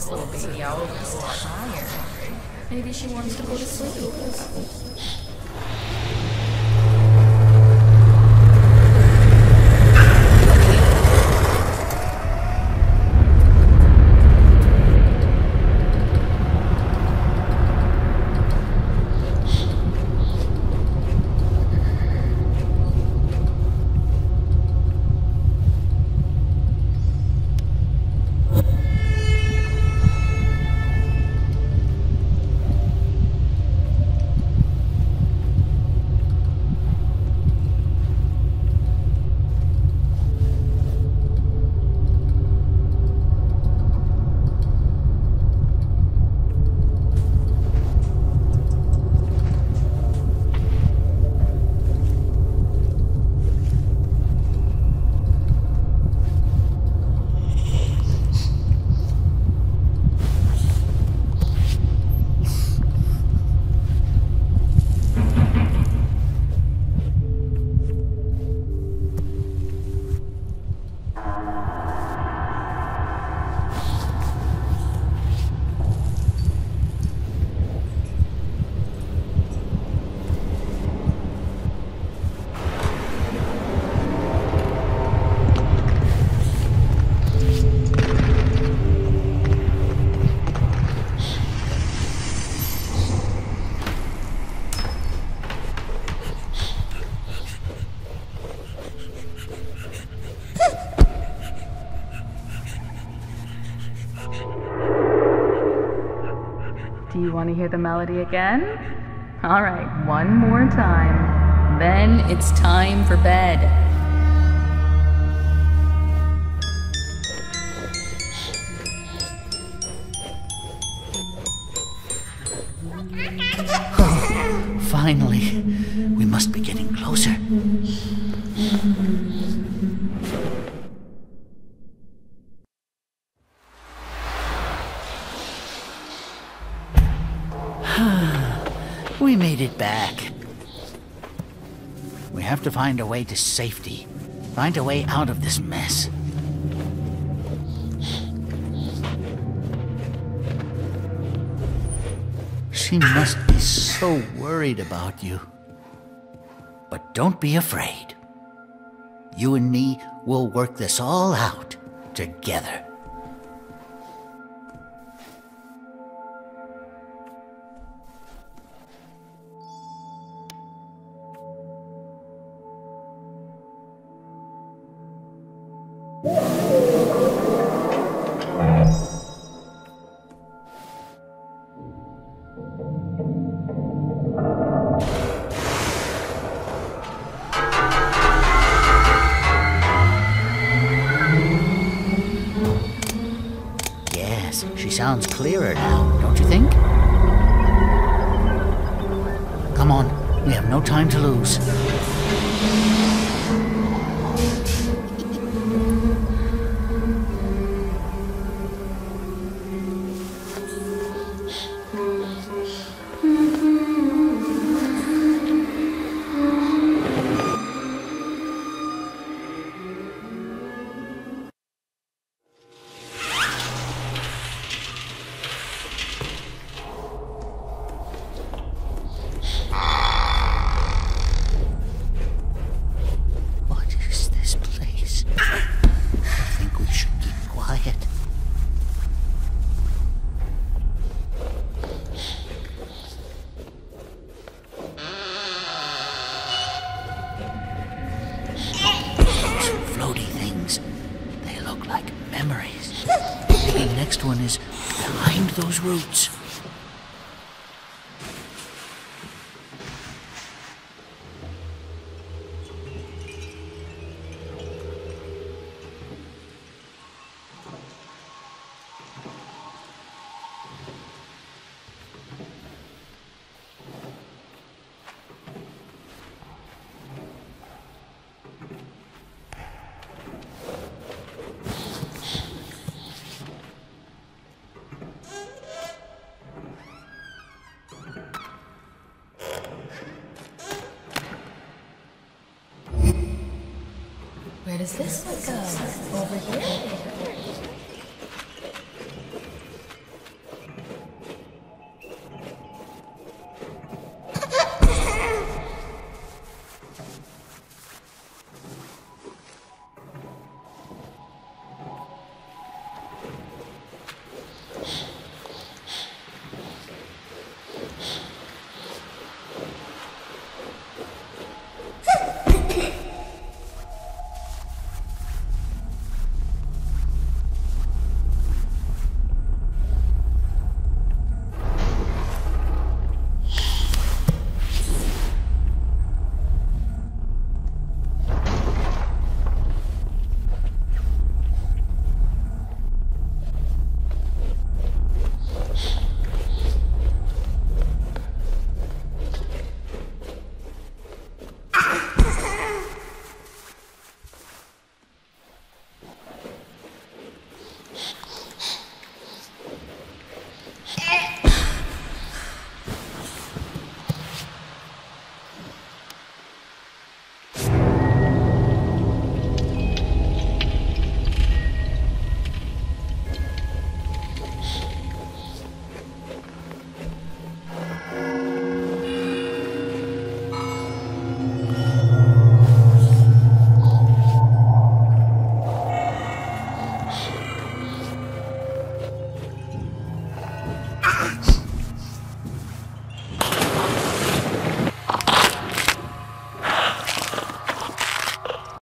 this little baby owl is tired. Maybe she wants to go to sleep. Do you want to hear the melody again? All right, one more time. Then it's time for bed. Finally, we must be getting closer. we made it back. We have to find a way to safety. Find a way out of this mess. She must be so worried about you. But don't be afraid. You and me will work this all out together. Sounds clearer now, don't you think? Come on, we have no time to lose. Next one is behind those roots. Where does this one go? Over here?